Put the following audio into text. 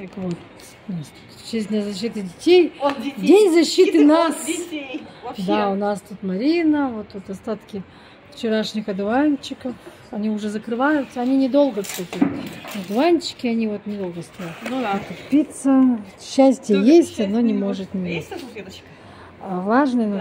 Так вот, в честь Дня защиты детей. От детей. День защиты Детей, нас. детей. Вообще. Да, у нас тут Марина, вот тут остатки вчерашних одуванчиков. Они уже закрываются. Они недолго, кстати. Одуванчики, они вот недолго стоят. Ну да. Пицца. Счастье Только есть, счастье не может не Есть есть. А влажный, но